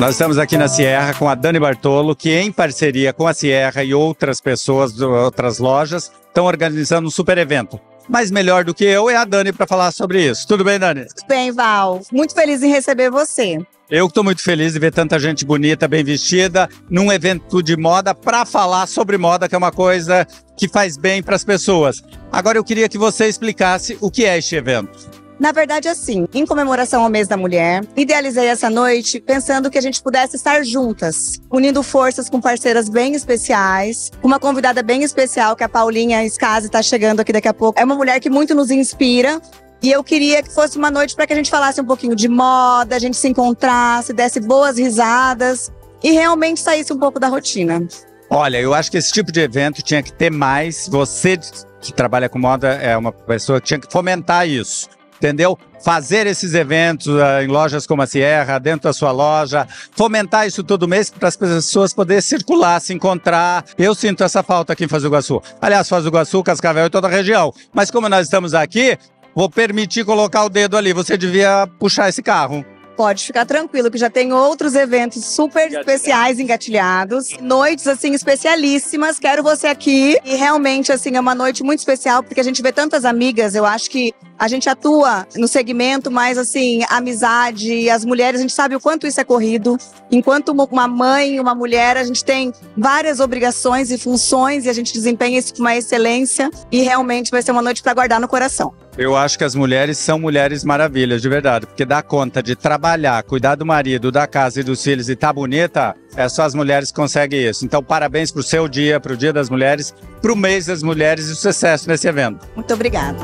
Nós estamos aqui na Sierra com a Dani Bartolo, que em parceria com a Sierra e outras pessoas de outras lojas estão organizando um super evento. Mas melhor do que eu é a Dani para falar sobre isso. Tudo bem, Dani? Tudo bem, Val. Muito feliz em receber você. Eu estou muito feliz de ver tanta gente bonita, bem vestida, num evento de moda para falar sobre moda, que é uma coisa que faz bem para as pessoas. Agora eu queria que você explicasse o que é este evento. Na verdade, assim, em comemoração ao mês da mulher, idealizei essa noite pensando que a gente pudesse estar juntas, unindo forças com parceiras bem especiais, com uma convidada bem especial, que é a Paulinha Scasi está chegando aqui daqui a pouco. É uma mulher que muito nos inspira, e eu queria que fosse uma noite para que a gente falasse um pouquinho de moda, a gente se encontrasse, desse boas risadas e realmente saísse um pouco da rotina. Olha, eu acho que esse tipo de evento tinha que ter mais. Você que trabalha com moda é uma pessoa que tinha que fomentar isso entendeu? Fazer esses eventos uh, em lojas como a Sierra, dentro da sua loja, fomentar isso todo mês para as pessoas poderem circular, se encontrar. Eu sinto essa falta aqui em Foz do Iguaçu. Aliás, Foz do Iguaçu, Cascavel e toda a região. Mas como nós estamos aqui, vou permitir colocar o dedo ali. Você devia puxar esse carro pode ficar tranquilo que já tem outros eventos super especiais engatilhados, noites assim especialíssimas. Quero você aqui e realmente assim é uma noite muito especial porque a gente vê tantas amigas. Eu acho que a gente atua no segmento, mas assim, amizade, as mulheres, a gente sabe o quanto isso é corrido. Enquanto uma mãe, uma mulher, a gente tem várias obrigações e funções e a gente desempenha isso com uma excelência e realmente vai ser uma noite para guardar no coração. Eu acho que as mulheres são mulheres maravilhas, de verdade, porque dá conta de trabalhar, cuidar do marido, da casa e dos filhos e tá bonita, é só as mulheres que conseguem isso. Então, parabéns pro seu dia, pro Dia das Mulheres, pro mês das mulheres e sucesso nesse evento. Muito obrigada.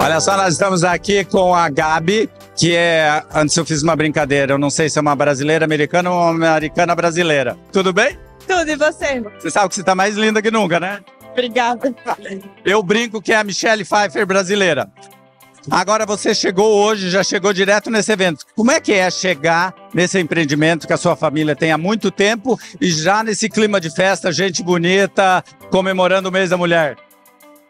Olha só, nós estamos aqui com a Gabi, que é. Antes eu fiz uma brincadeira, eu não sei se é uma brasileira americana ou uma americana brasileira. Tudo bem? Tudo, e você? Você sabe que você tá mais linda que nunca, né? Obrigada. Eu brinco que é a Michelle Pfeiffer brasileira. Agora você chegou hoje, já chegou direto nesse evento. Como é que é chegar nesse empreendimento que a sua família tem há muito tempo e já nesse clima de festa, gente bonita, comemorando o mês da mulher?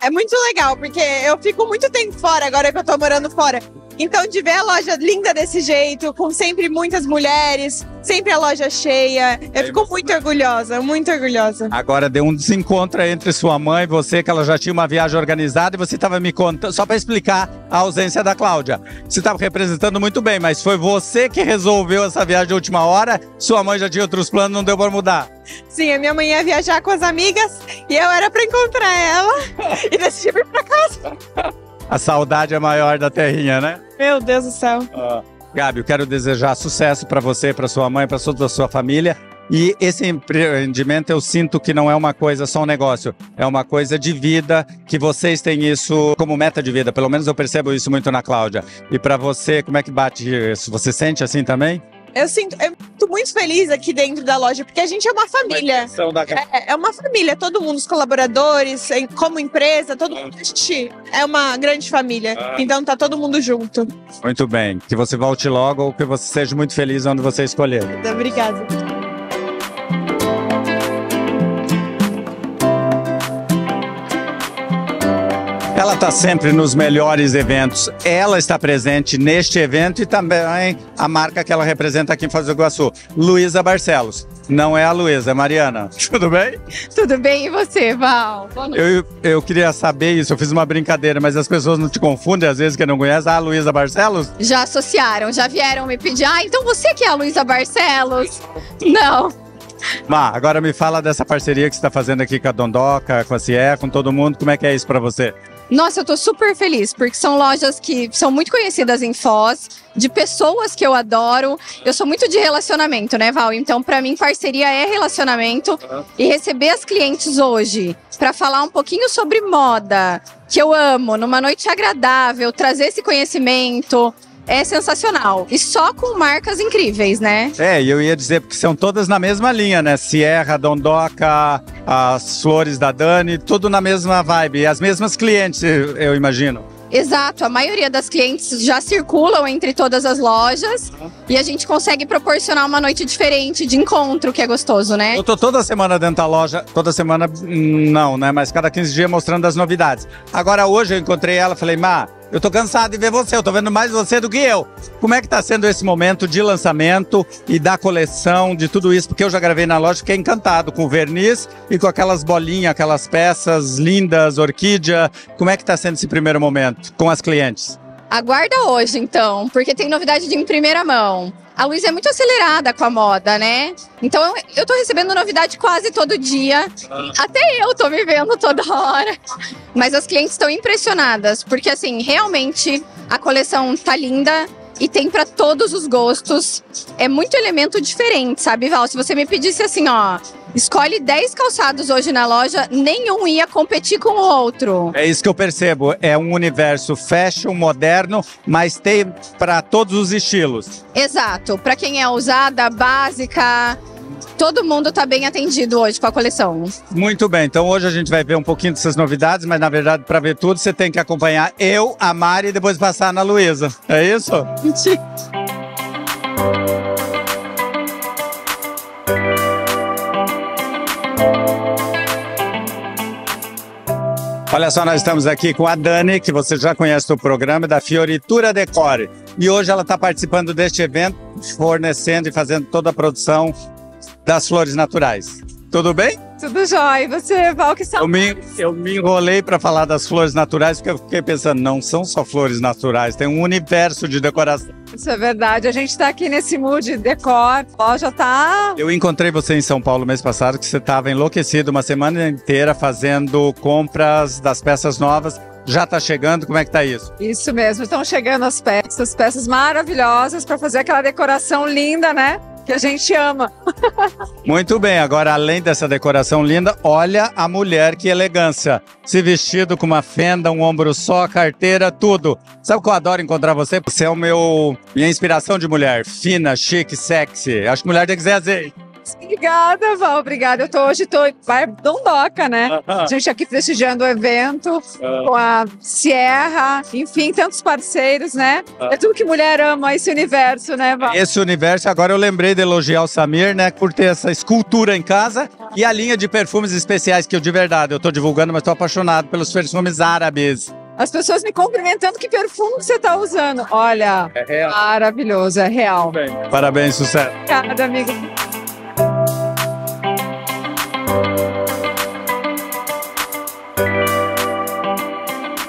É muito legal, porque eu fico muito tempo fora agora que eu tô morando fora. Então, de ver a loja linda desse jeito, com sempre muitas mulheres, sempre a loja cheia, eu fico muito orgulhosa, muito orgulhosa. Agora deu um desencontro entre sua mãe e você, que ela já tinha uma viagem organizada e você estava me contando, só para explicar a ausência da Cláudia. Você estava representando muito bem, mas foi você que resolveu essa viagem de última hora, sua mãe já tinha outros planos, não deu para mudar. Sim, a minha mãe ia viajar com as amigas e eu era para encontrar ela e decidi vir para casa. A saudade é maior da terrinha, né? Meu Deus do céu. Uh, Gabi, eu quero desejar sucesso para você, para sua mãe, para toda a sua família. E esse empreendimento eu sinto que não é uma coisa só um negócio, é uma coisa de vida, que vocês têm isso como meta de vida. Pelo menos eu percebo isso muito na Cláudia. E para você, como é que bate isso? Você sente assim também? Eu sinto, eu tô muito feliz aqui dentro da loja, porque a gente é uma família. Uma é, é, uma família, todo mundo, os colaboradores, como empresa, todo mundo, a gente é uma grande família. Ah. Então tá todo mundo junto. Muito bem. Que você volte logo ou que você seja muito feliz onde você escolher. Obrigada. Ela está sempre nos melhores eventos. Ela está presente neste evento e também a marca que ela representa aqui em Foz do Iguaçu, Luísa Barcelos. Não é a Luísa, é a Mariana. Tudo bem? Tudo bem, e você, Val? Eu, eu queria saber isso, eu fiz uma brincadeira, mas as pessoas não te confundem às vezes que não conhecem. Ah, a Luísa Barcelos? Já associaram, já vieram me pedir. Ah, então você que é a Luísa Barcelos? Não. Má, agora me fala dessa parceria que você está fazendo aqui com a Dondoca, com a CIE, com todo mundo. Como é que é isso para você? Nossa, eu tô super feliz, porque são lojas que são muito conhecidas em Foz, de pessoas que eu adoro. Eu sou muito de relacionamento, né, Val? Então, para mim, parceria é relacionamento. E receber as clientes hoje para falar um pouquinho sobre moda, que eu amo, numa noite agradável, trazer esse conhecimento, é sensacional. E só com marcas incríveis, né? É, e eu ia dizer, porque são todas na mesma linha, né? Sierra, Dondoca, as flores da Dani, tudo na mesma vibe. As mesmas clientes, eu imagino. Exato, a maioria das clientes já circulam entre todas as lojas e a gente consegue proporcionar uma noite diferente de encontro, que é gostoso, né? Eu tô toda semana dentro da loja, toda semana hum, não, né? Mas cada 15 dias mostrando as novidades. Agora hoje eu encontrei ela, falei, Má, eu tô cansado de ver você, eu tô vendo mais você do que eu. Como é que tá sendo esse momento de lançamento e da coleção, de tudo isso? Porque eu já gravei na loja, fiquei encantado com o verniz e com aquelas bolinhas, aquelas peças lindas, orquídea. Como é que tá sendo esse primeiro momento com as clientes? Aguarda hoje, então, porque tem novidade de em primeira mão. A Luísa é muito acelerada com a moda, né? Então eu, tô recebendo novidade quase todo dia. Até eu tô me vendo toda hora. Mas as clientes estão impressionadas, porque assim, realmente a coleção tá linda e tem para todos os gostos. É muito elemento diferente, sabe, Val? Se você me pedisse assim, ó, escolhe 10 calçados hoje na loja, nenhum ia competir com o outro. É isso que eu percebo. É um universo fashion, moderno, mas tem para todos os estilos. Exato. Para quem é ousada, básica, todo mundo tá bem atendido hoje com a coleção. Muito bem, então hoje a gente vai ver um pouquinho dessas novidades, mas na verdade, para ver tudo, você tem que acompanhar eu, a Mari e depois passar na Luísa. É isso? Olha só, nós estamos aqui com a Dani, que você já conhece do programa, da Fioritura Decore. E hoje ela está participando deste evento, fornecendo e fazendo toda a produção das flores naturais. Tudo bem? Tudo jóia. E você, Val, que Eu me, eu me enrolei para falar das flores naturais, porque eu fiquei pensando, não são só flores naturais, tem um universo de decoração. Isso é verdade. A gente tá aqui nesse mood decor. A loja tá. Eu encontrei você em São Paulo mês passado, que você estava enlouquecido uma semana inteira fazendo compras das peças novas. Já está chegando, como é que tá isso? Isso mesmo. Estão chegando as peças, peças maravilhosas para fazer aquela decoração linda, né? Que a gente ama. Muito bem, agora além dessa decoração linda, olha a mulher, que elegância. Se vestido com uma fenda, um ombro só, carteira, tudo. Sabe o que eu adoro encontrar você? Você é o meu minha inspiração de mulher, fina, chique, sexy. Acho que mulher tem que ser assim. Obrigada, Val. Obrigada. Eu tô hoje tô dondoca, né? A gente aqui prestigiando o evento com a Sierra, enfim, tantos parceiros, né? É tudo que mulher ama esse universo, né, Val? Esse universo, agora eu lembrei de elogiar o Samir, né, por ter essa escultura em casa e a linha de perfumes especiais que eu de verdade, eu tô divulgando, mas tô apaixonado pelos perfumes árabes. As pessoas me cumprimentando, que perfume que você tá usando? Olha, É real. maravilhoso, é real. Parabéns, sucesso. Obrigada, amigo.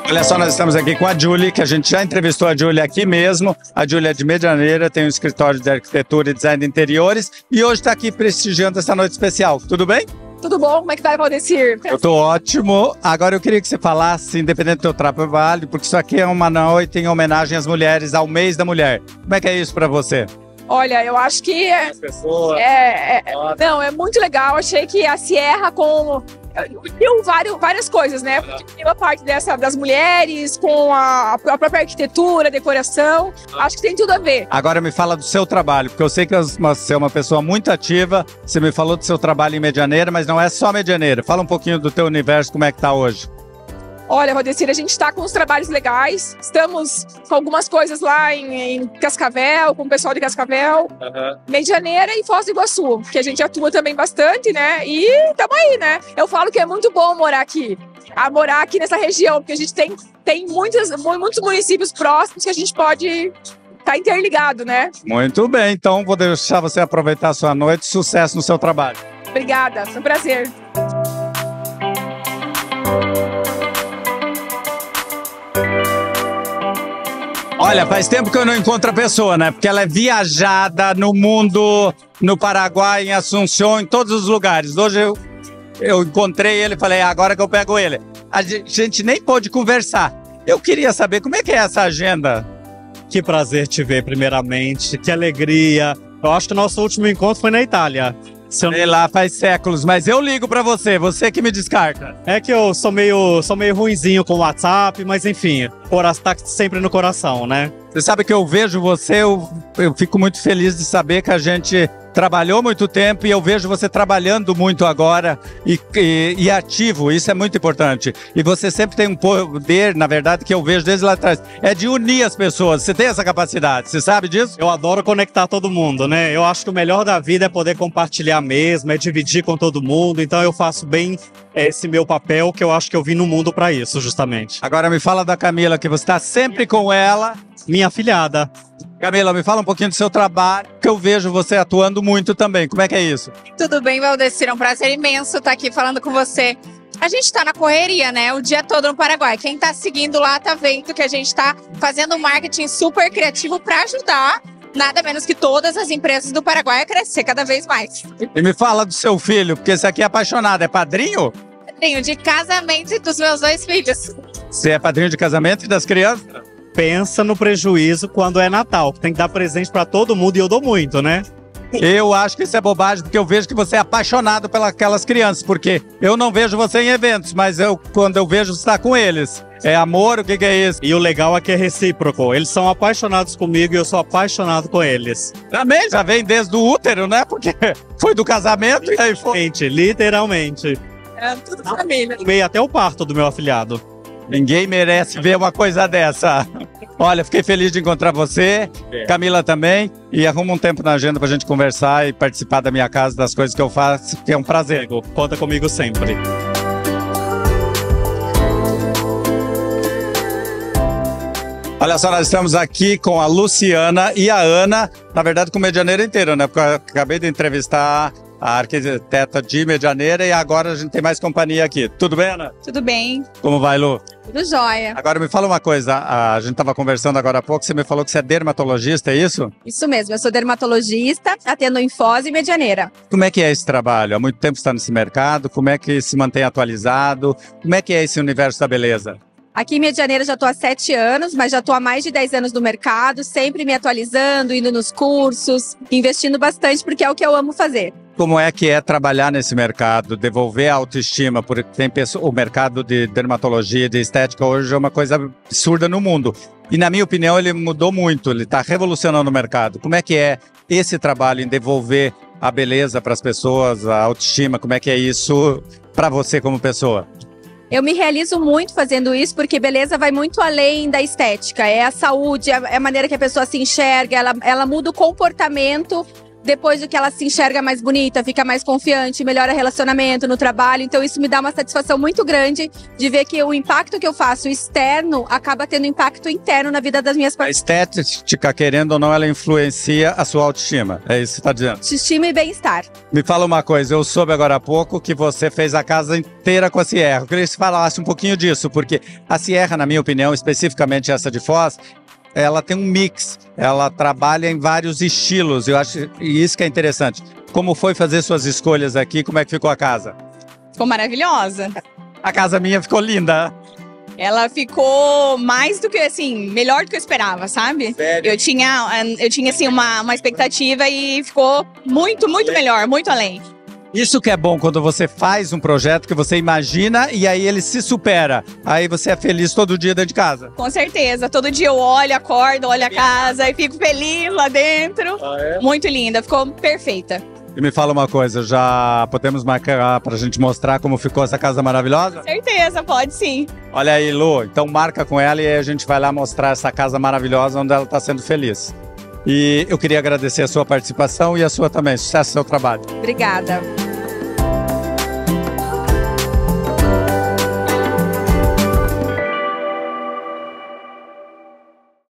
Olha só, nós estamos aqui com a Julie, que a gente já entrevistou a Julie aqui mesmo. A Julie é de Medianeira, tem um escritório de arquitetura e design de interiores e hoje está aqui prestigiando essa noite especial. Tudo bem? Tudo bom? Como é que tá, Valdecir? Eu tô ótimo. Agora eu queria que você falasse, independente do teu trabalho, porque isso aqui é uma noite em homenagem às mulheres, ao mês da mulher. Como é que é isso para você? Olha, eu acho que é, pessoas. é- é- não, é muito legal. Achei que a Sierra com uniu vários, várias coisas, né? Porque tem a parte dessa das mulheres com a, a própria arquitetura, decoração. Acho que tem tudo a ver. Agora me fala do seu trabalho, porque eu sei que você é uma pessoa muito ativa. Você me falou do seu trabalho em Medianeira, mas não é só Medianeira. Fala um pouquinho do teu universo, como é que tá hoje. Olha, Rodecir, a gente está com uns trabalhos legais. Estamos com algumas coisas lá em, em Cascavel, com o pessoal de Cascavel, Medianeira e Foz do Iguaçu, que a gente atua também bastante, né? E estamos aí, né? Eu falo que é muito bom morar aqui, a morar aqui nessa região, porque a gente tem, tem muitos, mu- muitos municípios próximos que a gente pode estar interligado, né? Muito bem, então vou deixar você aproveitar a sua noite. Sucesso no seu trabalho. Obrigada, foi um prazer. Olha, faz tempo que eu não encontro a pessoa, né? Porque ela é viajada no mundo, no Paraguai, em Assunção, em todos os lugares. Hoje eu, eu encontrei ele e falei, "Ah, agora que eu pego ele. A gen- gente nem pôde conversar. Eu queria saber como é que é essa agenda. Que prazer te ver, primeiramente. Que alegria. Eu acho que o nosso último encontro foi na Itália. Eu- Sei lá, faz séculos, mas eu ligo pra você, você que me descarta. É que eu sou meio, sou meio ruinzinho com o WhatsApp, mas enfim, coração tá sempre no coração, né? Você sabe que eu vejo você, eu, eu fico muito feliz de saber que a gente trabalhou muito tempo e eu vejo você trabalhando muito agora e, e, e, ativo, isso é muito importante. E você sempre tem um poder, na verdade, que eu vejo desde lá atrás, é de unir as pessoas. Você tem essa capacidade, você sabe disso? Eu adoro conectar todo mundo, né? Eu acho que o melhor da vida é poder compartilhar mesmo, é dividir com todo mundo, então eu faço bem esse meu papel que eu acho que eu vim no mundo para isso, justamente. Agora me fala da Camila, que você está sempre com ela. Minha afilhada. Camila, me fala um pouquinho do seu trabalho, que eu vejo você atuando muito também. Como é que é isso? Tudo bem, Valdecir? É um prazer imenso estar aqui falando com você. A gente está na correria, né? O dia todo no Paraguai. Quem está seguindo lá está vendo que a gente está fazendo um marketing super criativo para ajudar nada menos que todas as empresas do Paraguai a crescer cada vez mais. E me fala do seu filho, porque esse aqui é apaixonado. É padrinho? Padrinho de casamento dos meus dois filhos. Você é padrinho de casamento e das crianças? Pensa no prejuízo quando é Natal, que tem que dar presente para todo mundo e eu dou muito, né? Eu acho que isso é bobagem, porque eu vejo que você é apaixonado pelas crianças, porque eu não vejo você em eventos, mas eu, quando eu vejo, você está com eles. É amor, o que, que, é isso? E o legal é que é recíproco. Eles são apaixonados comigo e eu sou apaixonado com eles. Também já vem desde o útero, né? Porque foi do casamento e aí foi. Literalmente. É tudo família. Meio até o parto do meu afilhado. Ninguém merece ver uma coisa dessa. Olha, fiquei feliz de encontrar você, é. Camila também, e arruma um tempo na agenda pra gente conversar e participar da minha casa, das coisas que eu faço, que é um prazer. Conta comigo sempre. Olha só, nós estamos aqui com a Luciana e a Ana, na verdade com o Medianeiro inteiro, né? Porque eu acabei de entrevistar a arquiteta de Medianeira e agora a gente tem mais companhia aqui. Tudo bem, Ana? Tudo bem. Como vai, Lu? Tudo jóia. Agora me fala uma coisa, a gente estava conversando agora há pouco, você me falou que você é dermatologista, é isso? Isso mesmo, eu sou dermatologista, atendo em Foz e Medianeira. Como é que é esse trabalho? Há muito tempo está nesse mercado, como é que se mantém atualizado? Como é que é esse universo da beleza? Aqui em Medianeira já estou há sete anos, mas já estou há mais de dez anos no mercado, sempre me atualizando, indo nos cursos, investindo bastante, porque é o que eu amo fazer. Como é que é trabalhar nesse mercado, devolver a autoestima, porque tem pessoa, o mercado de dermatologia, de estética hoje é uma coisa absurda no mundo. E na minha opinião ele mudou muito, ele está revolucionando o mercado. Como é que é esse trabalho em devolver a beleza para as pessoas, a autoestima, como é que é isso para você como pessoa? Eu me realizo muito fazendo isso, porque beleza vai muito além da estética. É a saúde, é a maneira que a pessoa se enxerga, ela, ela muda o comportamento depois do que ela se enxerga mais bonita, fica mais confiante, melhora relacionamento no trabalho. Então isso me dá uma satisfação muito grande de ver que o impacto que eu faço externo acaba tendo impacto interno na vida das minhas A estética, querendo ou não, ela influencia a sua autoestima. É isso que você está dizendo. Autoestima e bem-estar. Me fala uma coisa, eu soube agora há pouco que você fez a casa inteira com a Sierra. Eu queria que você falasse um pouquinho disso, porque a Sierra, na minha opinião, especificamente essa de Foz, ela tem um mix, ela trabalha em vários estilos, eu acho e isso que é interessante. Como foi fazer suas escolhas aqui? Como é que ficou a casa? Ficou maravilhosa. A casa minha ficou linda. Ela ficou mais do que assim, melhor do que eu esperava, sabe? Sério? Eu tinha, eu tinha assim uma, uma expectativa e ficou muito, muito melhor, muito além. Isso que é bom quando você faz um projeto que você imagina e aí ele se supera. Aí você é feliz todo dia dentro de casa. Com certeza. Todo dia eu olho, acordo, olho a casa e fico feliz lá dentro. Ah, é? Muito linda, ficou perfeita. E me fala uma coisa, já podemos marcar pra gente mostrar como ficou essa casa maravilhosa? Com certeza, pode sim. Olha aí, Lu, então marca com ela e aí a gente vai lá mostrar essa casa maravilhosa onde ela está sendo feliz. E eu queria agradecer a sua participação e a sua também. Sucesso no seu trabalho. Obrigada.